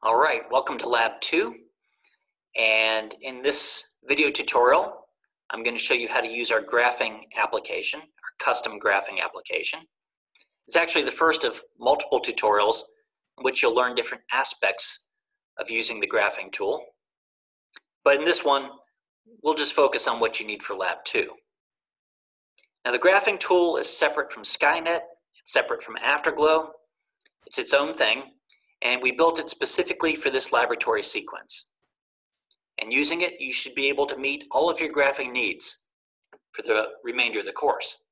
All right, welcome to Lab 2. And in this video tutorial, I'm going to show you how to use our graphing application, our custom graphing application. It's actually the first of multiple tutorials in which you'll learn different aspects of using the graphing tool. But in this one, we'll just focus on what you need for Lab 2. Now the graphing tool is separate from Skynet, it's separate from Afterglow, it's its own thing, and we built it specifically for this laboratory sequence. And using it, you should be able to meet all of your graphing needs for the remainder of the course.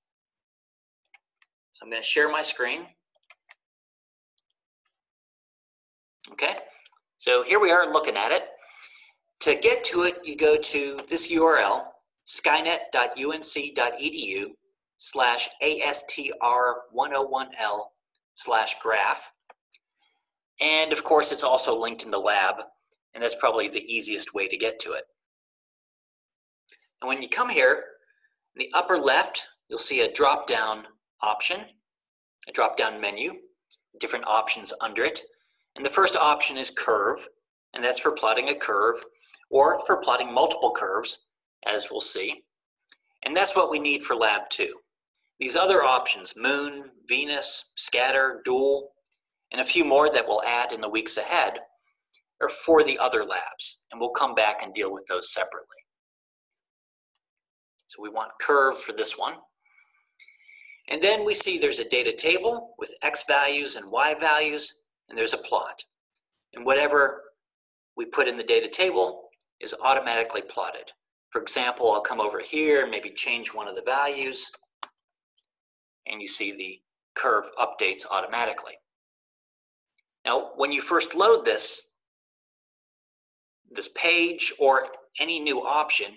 So I'm going to share my screen. Okay, so here we are looking at it. To get to it, you go to this URL, skynet.unc.edu slash ASTR101L slash graph. And of course, it's also linked in the lab, and that's probably the easiest way to get to it. And when you come here, in the upper left, you'll see a drop-down option, a drop-down menu, different options under it. And the first option is curve, and that's for plotting a curve, or for plotting multiple curves, as we'll see. And that's what we need for lab two. These other options, moon, Venus, scatter, dual, and a few more that we'll add in the weeks ahead are for the other labs, and we'll come back and deal with those separately. So we want curve for this one. And then we see there's a data table with X values and Y values, and there's a plot. And whatever we put in the data table is automatically plotted. For example, I'll come over here and maybe change one of the values and you see the curve updates automatically. Now, when you first load this, this page or any new option,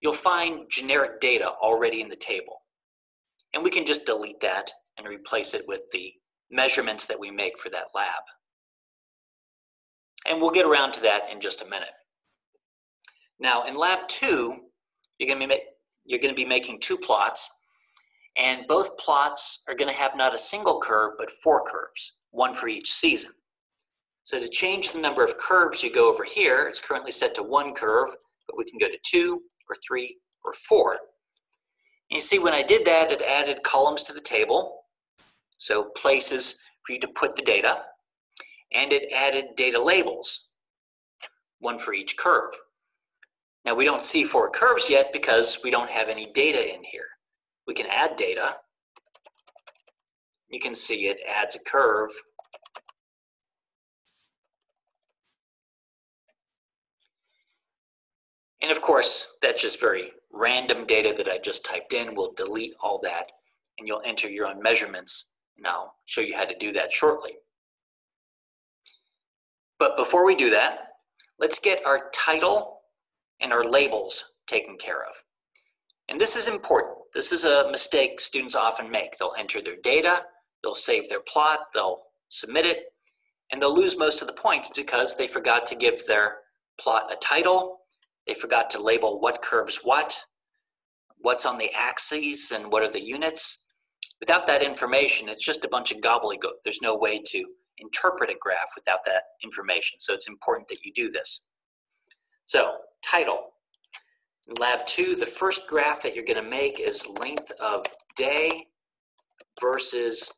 you'll find generic data already in the table. And we can just delete that and replace it with the measurements that we make for that lab. And we'll get around to that in just a minute. Now, in lab two, you're to be, you're going to be making two plots and both plots are going to have not a single curve, but four curves, one for each season. So to change the number of curves, you go over here. It's currently set to one curve, but we can go to two or three or four. And you see when I did that, it added columns to the table. So places for you to put the data. And it added data labels, one for each curve. Now we don't see four curves yet because we don't have any data in here. We can add data. You can see it adds a curve. And of course, that's just very random data that I just typed in. We'll delete all that and you'll enter your own measurements. And I'll show you how to do that shortly. But before we do that, let's get our title and our labels taken care of. And this is important. This is a mistake students often make. They'll enter their data, they'll save their plot, they'll submit it, and they'll lose most of the points because they forgot to give their plot a title, they forgot to label what curves what, what's on the axes and what are the units. Without that information, it's just a bunch of gobbledygook. There's no way to interpret a graph without that information. So it's important that you do this. So, title. In lab two, the first graph that you're going to make is length of day versus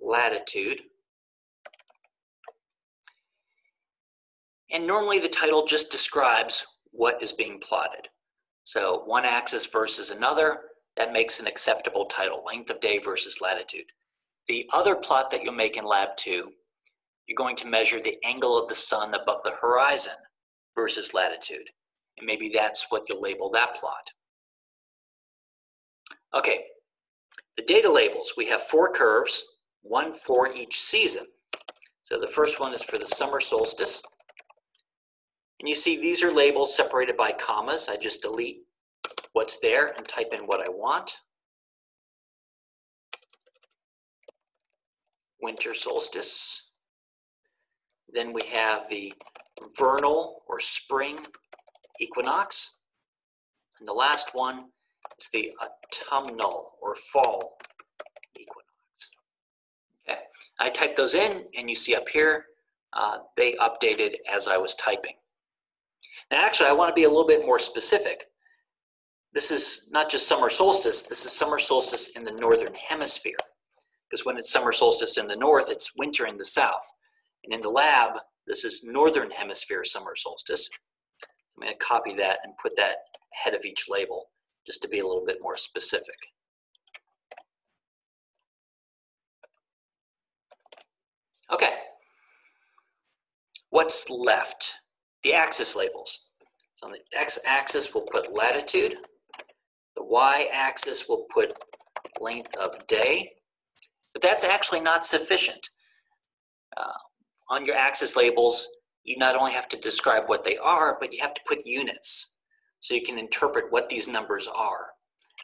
latitude. And normally the title just describes what is being plotted. So one axis versus another, that makes an acceptable title, length of day versus latitude. The other plot that you'll make in lab two, you're going to measure the angle of the sun above the horizon versus latitude. And maybe that's what you'll label that plot. Okay, the data labels, we have four curves, one for each season. So the first one is for the summer solstice. And you see these are labels separated by commas. I just delete what's there and type in what I want. Winter solstice. Then we have the vernal or spring equinox. And the last one is the autumnal or fall equinox. Okay, I type those in and you see up here, uh, they updated as I was typing. Now actually I want to be a little bit more specific. This is not just summer solstice, this is summer solstice in the northern hemisphere. Because when it's summer solstice in the north, it's winter in the south. And in the lab, this is northern hemisphere summer solstice. I'm going to copy that and put that ahead of each label just to be a little bit more specific. Okay. What's left? The axis labels. So on the x-axis, we'll put latitude. The y-axis, we'll put length of day. But that's actually not sufficient. Uh, on your axis labels, you not only have to describe what they are, but you have to put units so you can interpret what these numbers are.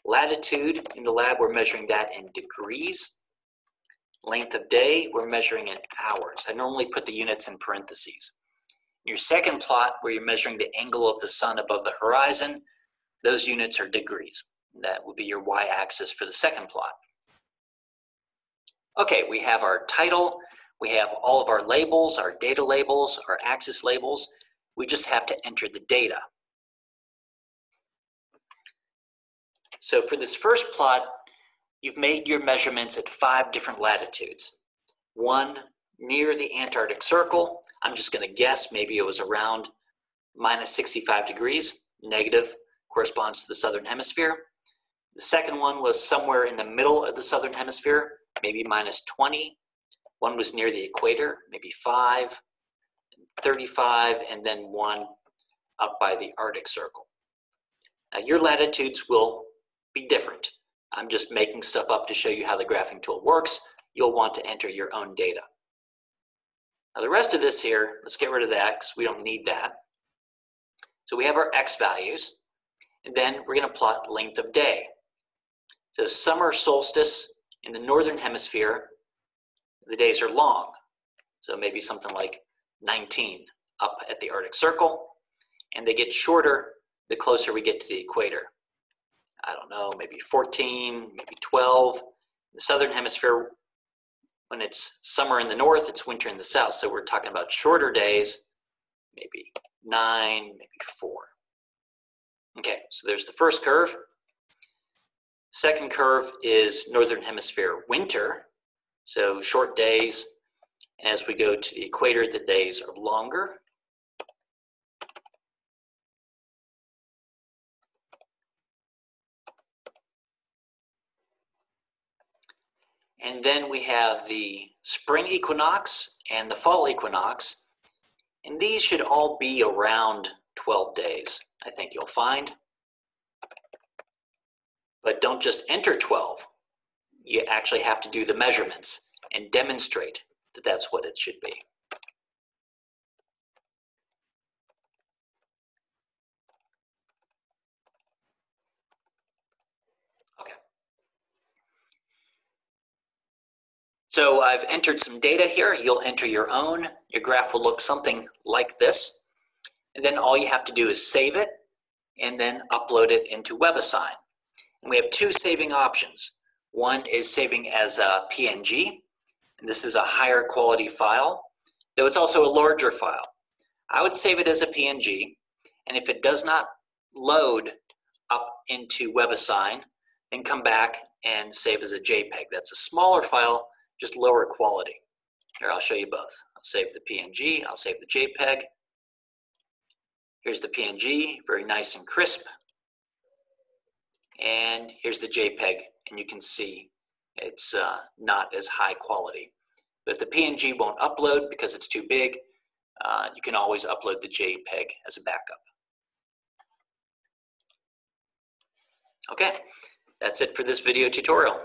Latitude, in the lab, we're measuring that in degrees. Length of day, we're measuring in hours. I normally put the units in parentheses. Your second plot, where you're measuring the angle of the sun above the horizon, those units are degrees. That would be your y-axis for the second plot. Okay, we have our title, we have all of our labels, our data labels, our axis labels. We just have to enter the data. So for this first plot, you've made your measurements at five different latitudes. One near the Antarctic Circle. I'm just going to guess maybe it was around minus 65 degrees. Negative corresponds to the southern hemisphere. The second one was somewhere in the middle of the southern hemisphere, maybe minus 20. One was near the equator, maybe 5, 35, and then one up by the Arctic Circle. Now, your latitudes will be different. I'm just making stuff up to show you how the graphing tool works. You'll want to enter your own data. Now the rest of this here, let's get rid of that because we don't need that. So we have our x values, and then we're going to plot length of day. So summer solstice in the northern hemisphere, the days are long. So maybe something like 19 up at the Arctic Circle, and they get shorter the closer we get to the equator. I don't know, maybe 14, maybe 12. In the southern hemisphere, when it's summer in the north, it's winter in the south. So we're talking about shorter days, maybe nine, maybe four. Okay, so there's the first curve. Second curve is northern hemisphere winter, so short days. And as we go to the equator, the days are longer. And then we have the spring equinox and the fall equinox. And these should all be around 12 days, I think you'll find. But don't just enter 12. You actually have to do the measurements and demonstrate that that's what it should be. So I've entered some data here. You'll enter your own. Your graph will look something like this. And then all you have to do is save it and then upload it into WebAssign. And we have two saving options. One is saving as a PNG, and this is a higher quality file, though it's also a larger file. I would save it as a PNG, and if it does not load up into WebAssign, then come back and save as a JPEG. That's a smaller file, just lower quality. Here, I'll show you both. I'll save the PNG, I'll save the JPEG. Here's the PNG, very nice and crisp. And here's the JPEG, and you can see it's uh, not as high quality. But if the PNG won't upload because it's too big, uh, you can always upload the JPEG as a backup. Okay, that's it for this video tutorial.